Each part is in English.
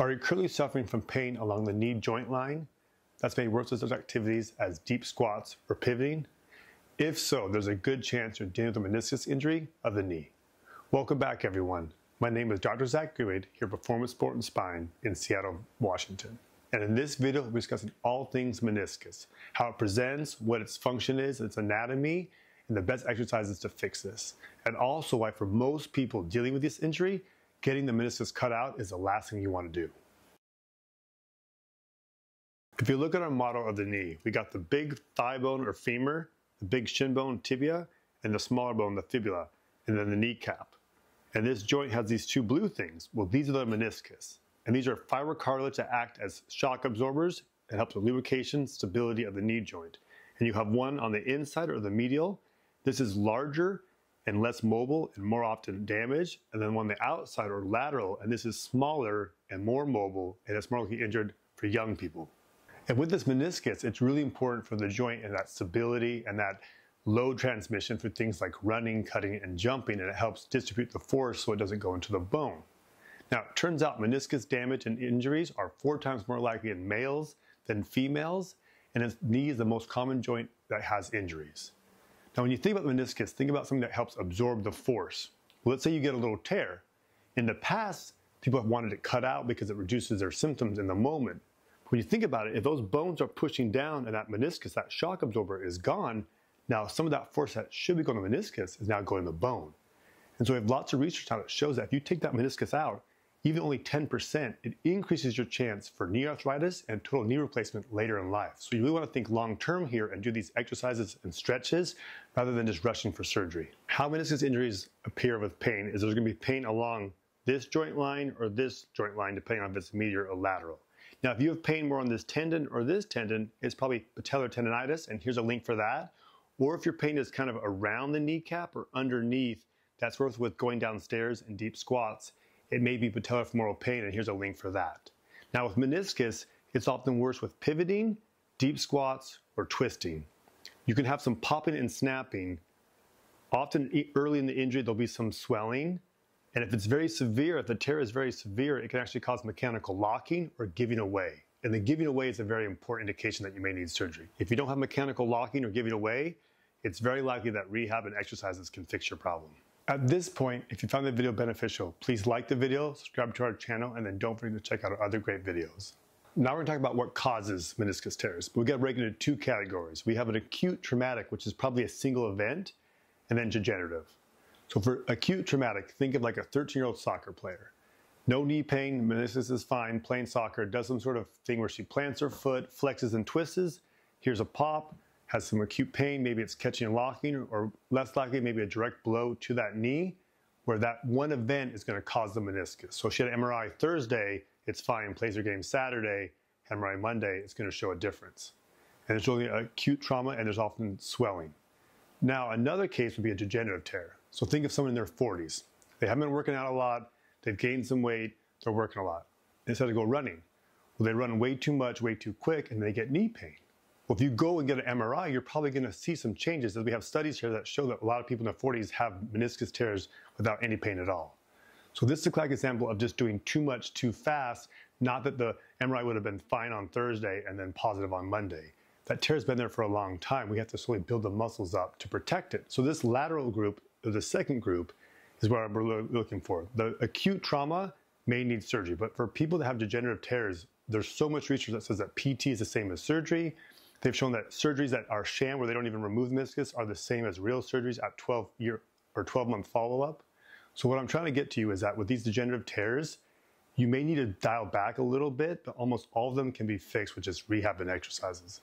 Are you currently suffering from pain along the knee joint line? That's made worse with such activities as deep squats or pivoting? If so, there's a good chance you're dealing with a meniscus injury of the knee. Welcome back, everyone. My name is Dr. Zach Goode, here at Performance Sport and Spine in Seattle, Washington. And in this video, we're discussing all things meniscus, how it presents, what its function is, its anatomy, and the best exercises to fix this. And also why for most people dealing with this injury, getting the meniscus cut out is the last thing you want to do. If you look at our model of the knee, we got the big thigh bone or femur, the big shin bone, tibia, and the smaller bone, the fibula, and then the kneecap. And this joint has these two blue things. Well, these are the meniscus. And these are fibrocartilage that act as shock absorbers and help with lubrication, stability of the knee joint. And you have one on the inside or the medial. This is larger and less mobile and more often damaged. And then one on the outside or lateral, and this is smaller and more mobile and it's more likely injured for young people. And with this meniscus, it's really important for the joint and that stability and that load transmission for things like running, cutting, and jumping, and it helps distribute the force so it doesn't go into the bone. Now, it turns out meniscus damage and injuries are four times more likely in males than females, and the knee is the most common joint that has injuries. Now, when you think about the meniscus, think about something that helps absorb the force. Well, let's say you get a little tear. In the past, people have wanted it cut out because it reduces their symptoms in the moment. When you think about it, if those bones are pushing down and that meniscus, that shock absorber is gone, now some of that force that should be going to the meniscus is now going to the bone. And so we have lots of research now that shows that if you take that meniscus out, even only 10%, it increases your chance for knee arthritis and total knee replacement later in life. So you really want to think long term here and do these exercises and stretches rather than just rushing for surgery. How meniscus injuries appear with pain is there's going to be pain along this joint line or this joint line, depending on if it's medial or lateral. Now, if you have pain more on this tendon or this tendon, it's probably patellar tendonitis, and here's a link for that. Or if your pain is kind of around the kneecap or underneath, that's worth with going downstairs and deep squats. It may be patellofemoral pain, and here's a link for that. Now, with meniscus, it's often worse with pivoting, deep squats, or twisting. You can have some popping and snapping. Often early in the injury, there'll be some swelling, and if it's very severe, if the tear is very severe, it can actually cause mechanical locking or giving away. And the giving away is a very important indication that you may need surgery. If you don't have mechanical locking or giving away, it's very likely that rehab and exercises can fix your problem. At this point, if you found the video beneficial, please like the video, subscribe to our channel, and then don't forget to check out our other great videos. Now we're going to talk about what causes meniscus tears. We got to break into two categories. We have an acute traumatic, which is probably a single event, and then degenerative. So for acute traumatic, think of like a 13 year old soccer player. No knee pain, meniscus is fine, playing soccer, does some sort of thing where she plants her foot, flexes and twists. Here's a pop, has some acute pain, maybe it's catching and locking, or less likely, maybe a direct blow to that knee, where that one event is going to cause the meniscus. So she had MRI Thursday, it's fine, plays her game Saturday, MRI Monday, it's going to show a difference. And it's really acute trauma, and there's often swelling. Now, another case would be a degenerative tear. So think of someone in their 40s. They haven't been working out a lot, they've gained some weight, they're working a lot. They decide to go running. Well, they run way too much, way too quick, and they get knee pain. Well, if you go and get an MRI, you're probably going to see some changes. As we have studies here that show that a lot of people in their 40s have meniscus tears without any pain at all. So this is a classic example of just doing too much too fast. Not that the MRI would have been fine on Thursday and then positive on Monday. That tear has been there for a long time. We have to slowly build the muscles up to protect it. So this lateral group the second group is what we're looking for. The acute trauma may need surgery, but for people that have degenerative tears, there's so much research that says that PT is the same as surgery. They've shown that surgeries that are sham, where they don't even remove the meniscus, are the same as real surgeries at 12 year or 12 month follow up. So what I'm trying to get to you is that with these degenerative tears, you may need to dial back a little bit, but almost all of them can be fixed with just rehab and exercises.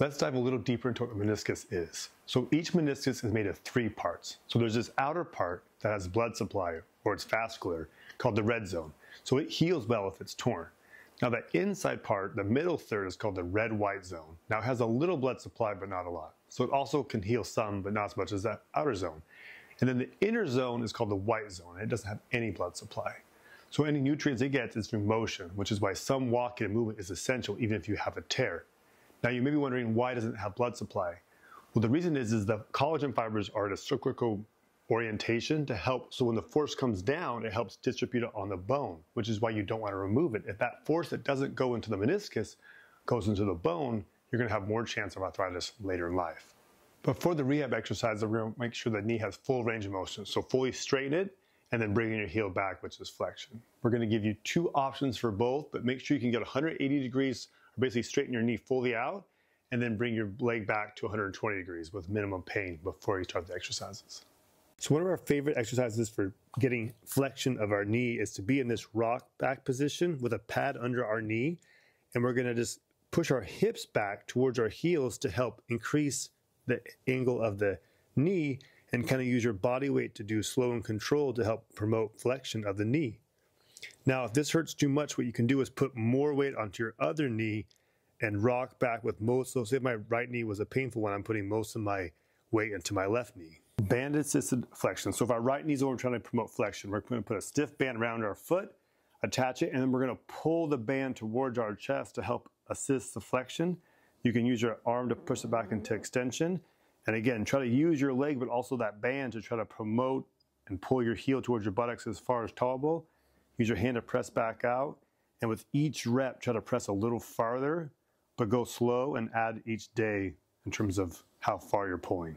Let's dive a little deeper into what a meniscus is. So each meniscus is made of three parts. So there's this outer part that has blood supply, or it's vascular, called the red zone. So it heals well if it's torn. Now that inside part, the middle third, is called the red-white zone. Now it has a little blood supply, but not a lot. So it also can heal some, but not as much as that outer zone. And then the inner zone is called the white zone. It doesn't have any blood supply. So any nutrients it gets is through motion, which is why some walking and movement is essential even if you have a tear. Now you may be wondering why doesn't it have blood supply? Well, the reason is, is the collagen fibers are at a cyclical orientation to help. So when the force comes down, it helps distribute it on the bone, which is why you don't want to remove it. If that force that doesn't go into the meniscus goes into the bone, you're going to have more chance of arthritis later in life. But for the rehab exercises, we're going to make sure the knee has full range of motion. So fully straighten it and then bringing your heel back, which is flexion. We're going to give you two options for both, but make sure you can get 180 degrees or basically straighten your knee fully out and then bring your leg back to 120 degrees with minimum pain before you start the exercises. So one of our favorite exercises for getting flexion of our knee is to be in this rock back position with a pad under our knee. And we're going to just push our hips back towards our heels to help increase the angle of the knee and kind of use your body weight to do slow and controlled to help promote flexion of the knee. Now, if this hurts too much, what you can do is put more weight onto your other knee and rock back with most. So, say my right knee was a painful one, I'm putting most of my weight into my left knee. Band assisted flexion. So, if our right knee is what we're trying to promote flexion, we're going to put a stiff band around our foot, attach it, and then we're going to pull the band towards our chest to help assist the flexion. You can use your arm to push it back into extension and again, try to use your leg, but also that band to try to promote and pull your heel towards your buttocks as far as tolerable. Use your hand to press back out. And with each rep, try to press a little farther, but go slow and add each day in terms of how far you're pulling.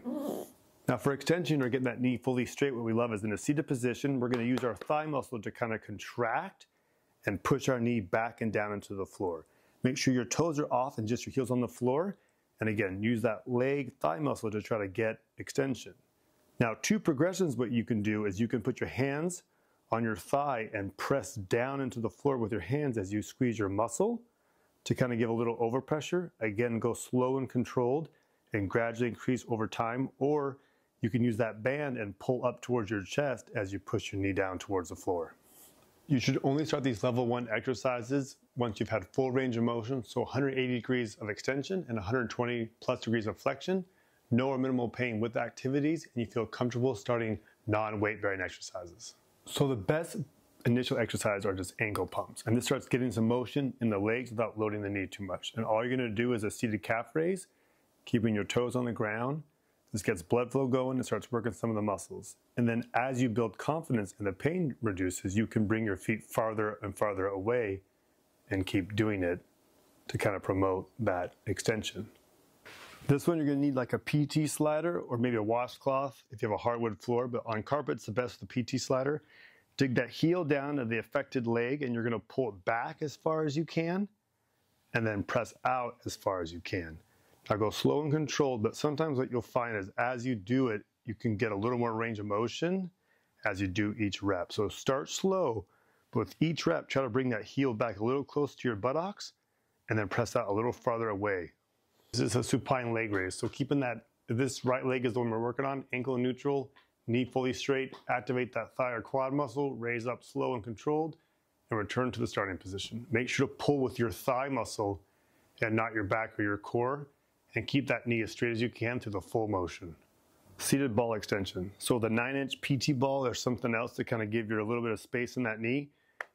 Now for extension or getting that knee fully straight, what we love is in a seated position, we're gonna use our thigh muscle to kind of contract and push our knee back and down into the floor. Make sure your toes are off and just your heels on the floor and again, use that leg thigh muscle to try to get extension. Now, two progressions, what you can do is you can put your hands on your thigh and press down into the floor with your hands as you squeeze your muscle to kind of give a little overpressure. Again, go slow and controlled and gradually increase over time. Or you can use that band and pull up towards your chest as you push your knee down towards the floor. You should only start these level one exercises once you've had full range of motion, so 180 degrees of extension and 120 plus degrees of flexion, no or minimal pain with activities, and you feel comfortable starting non-weight bearing exercises. So the best initial exercise are just ankle pumps, and this starts getting some motion in the legs without loading the knee too much. And all you're gonna do is a seated calf raise, keeping your toes on the ground, this gets blood flow going and starts working some of the muscles. And then as you build confidence and the pain reduces, you can bring your feet farther and farther away and keep doing it to kind of promote that extension. This one you're gonna need like a PT slider or maybe a washcloth if you have a hardwood floor, but on carpet it's the best with the PT slider. Dig that heel down to the affected leg and you're gonna pull it back as far as you can and then press out as far as you can. I go slow and controlled, but sometimes what you'll find is as you do it, you can get a little more range of motion as you do each rep. So start slow, but with each rep, try to bring that heel back a little close to your buttocks and then press out a little farther away. This is a supine leg raise. So keeping that, this right leg is the one we're working on, ankle neutral, knee fully straight, activate that thigh or quad muscle, raise up slow and controlled, and return to the starting position. Make sure to pull with your thigh muscle and not your back or your core and keep that knee as straight as you can through the full motion. Seated ball extension. So the nine inch PT ball or something else to kind of give you a little bit of space in that knee.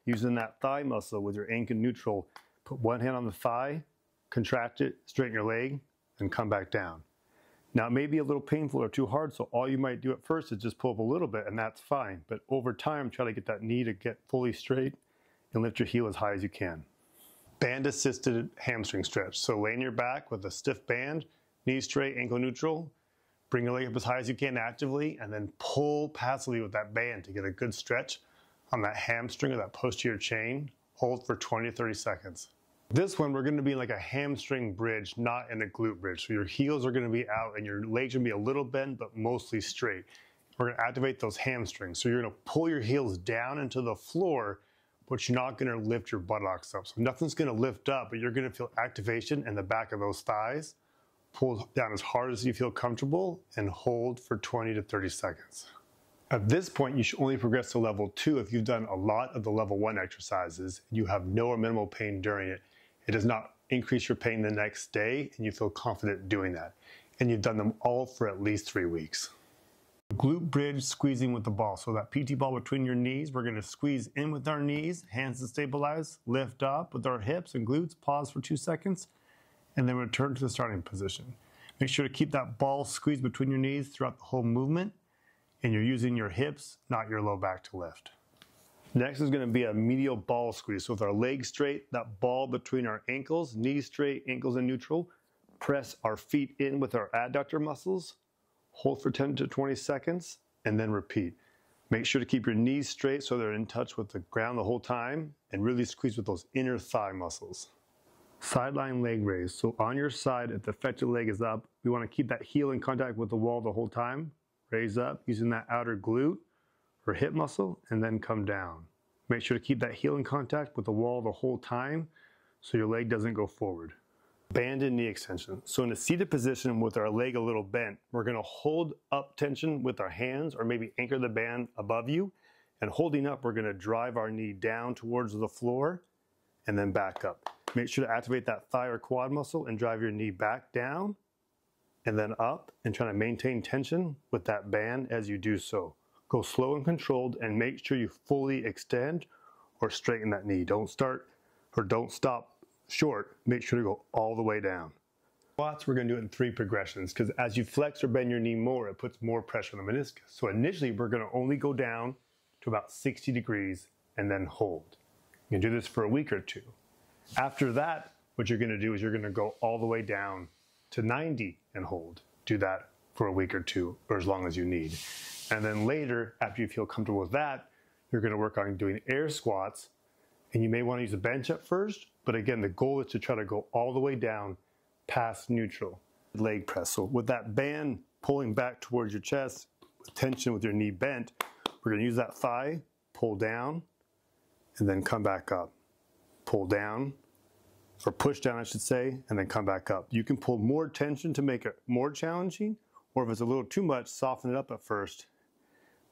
Using that thigh muscle with your ankle neutral. Put one hand on the thigh, contract it, straighten your leg, and come back down. Now it may be a little painful or too hard, so all you might do at first is just pull up a little bit and that's fine. But over time, try to get that knee to get fully straight and lift your heel as high as you can band assisted hamstring stretch. So lay on your back with a stiff band, knees straight, ankle neutral. Bring your leg up as high as you can actively and then pull passively with that band to get a good stretch on that hamstring or that posterior chain. Hold for 20 to 30 seconds. This one, we're gonna be like a hamstring bridge, not in a glute bridge. So your heels are gonna be out and your legs are gonna be a little bent, but mostly straight. We're gonna activate those hamstrings. So you're gonna pull your heels down into the floor but you're not gonna lift your buttocks up. So nothing's gonna lift up, but you're gonna feel activation in the back of those thighs. Pull down as hard as you feel comfortable and hold for 20 to 30 seconds. At this point, you should only progress to level two if you've done a lot of the level one exercises and you have no or minimal pain during it. It does not increase your pain the next day and you feel confident doing that. And you've done them all for at least three weeks. Glute bridge squeezing with the ball. So that PT ball between your knees, we're gonna squeeze in with our knees, hands to stabilize, lift up with our hips and glutes, pause for two seconds, and then return to the starting position. Make sure to keep that ball squeezed between your knees throughout the whole movement. and you're using your hips, not your low back to lift. Next is gonna be a medial ball squeeze. So with our legs straight, that ball between our ankles, knees straight, ankles in neutral, press our feet in with our adductor muscles, hold for 10 to 20 seconds, and then repeat. Make sure to keep your knees straight so they're in touch with the ground the whole time, and really squeeze with those inner thigh muscles. Sideline leg raise. So on your side, if the affected leg is up, we wanna keep that heel in contact with the wall the whole time. Raise up using that outer glute or hip muscle and then come down. Make sure to keep that heel in contact with the wall the whole time so your leg doesn't go forward. Band and knee extension. So in a seated position with our leg a little bent, we're gonna hold up tension with our hands or maybe anchor the band above you. And holding up, we're gonna drive our knee down towards the floor and then back up. Make sure to activate that thigh or quad muscle and drive your knee back down and then up and trying to maintain tension with that band as you do so. Go slow and controlled and make sure you fully extend or straighten that knee. Don't start or don't stop short. Make sure to go all the way down. Squats, we're gonna do it in three progressions because as you flex or bend your knee more, it puts more pressure on the meniscus. So initially, we're gonna only go down to about 60 degrees and then hold. You can do this for a week or two. After that, what you're gonna do is you're gonna go all the way down to 90 and hold. Do that for a week or two or as long as you need. And then later, after you feel comfortable with that, you're gonna work on doing air squats. And you may wanna use a bench at first, but again, the goal is to try to go all the way down past neutral. Leg press. So with that band pulling back towards your chest, with tension with your knee bent, we're gonna use that thigh, pull down, and then come back up. Pull down, or push down, I should say, and then come back up. You can pull more tension to make it more challenging, or if it's a little too much, soften it up at first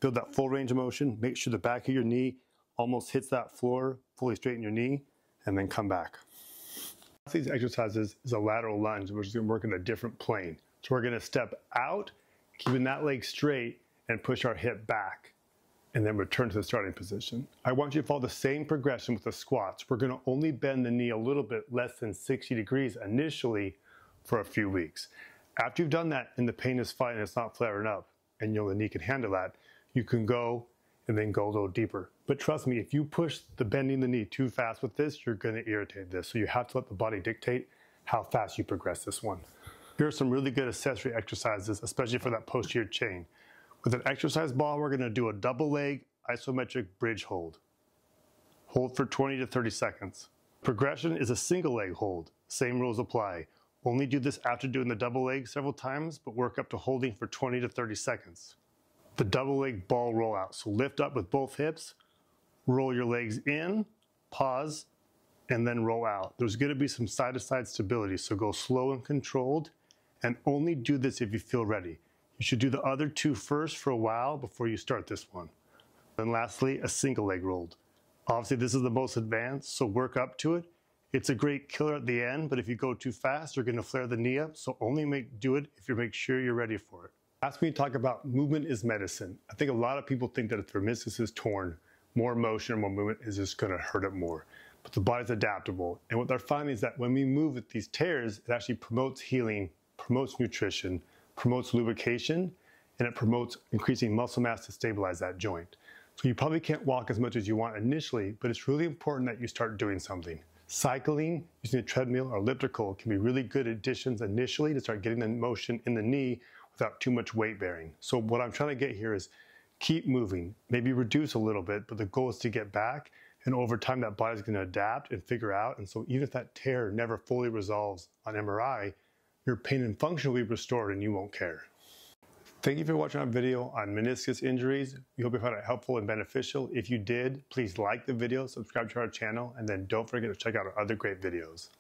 Build that full range of motion. Make sure the back of your knee almost hits that floor. Fully straighten your knee and then come back. These exercises is a lateral lunge, which is going to work in a different plane. So we're going to step out, keeping that leg straight, and push our hip back, and then return to the starting position. I want you to follow the same progression with the squats. We're going to only bend the knee a little bit less than 60 degrees initially for a few weeks. After you've done that and the pain is fine and it's not flaring up, and you know the knee can handle that, you can go and then go a little deeper. But trust me, if you push the bending the knee too fast with this, you're gonna irritate this. So you have to let the body dictate how fast you progress this one. Here are some really good accessory exercises, especially for that posterior chain. With an exercise ball, we're gonna do a double leg isometric bridge hold. Hold for 20 to 30 seconds. Progression is a single leg hold. Same rules apply. Only do this after doing the double leg several times, but work up to holding for 20 to 30 seconds the double leg ball rollout. So lift up with both hips, roll your legs in, pause, and then roll out. There's gonna be some side to side stability, so go slow and controlled, and only do this if you feel ready. You should do the other two first for a while before you start this one. And lastly, a single leg rolled. Obviously, this is the most advanced, so work up to it. It's a great killer at the end, but if you go too fast, you're gonna flare the knee up, so only make do it if you make sure you're ready for it. Ask me to talk about movement is medicine. I think a lot of people think that if their meniscus is torn, more motion or more movement is just going to hurt it more. But the body's adaptable. And what they're finding is that when we move with these tears, it actually promotes healing, promotes nutrition, promotes lubrication, and it promotes increasing muscle mass to stabilize that joint. So you probably can't walk as much as you want initially, but it's really important that you start doing something. Cycling, using a treadmill or elliptical can be really good additions initially to start getting the motion in the knee without too much weight bearing. So what I'm trying to get here is keep moving, maybe reduce a little bit, but the goal is to get back. And over time, that body's going to adapt and figure out. And so even if that tear never fully resolves on MRI, your pain and function will be restored and you won't care. Thank you for watching our video on meniscus injuries. We hope you found it helpful and beneficial. If you did, please like the video, subscribe to our channel, and then don't forget to check out our other great videos.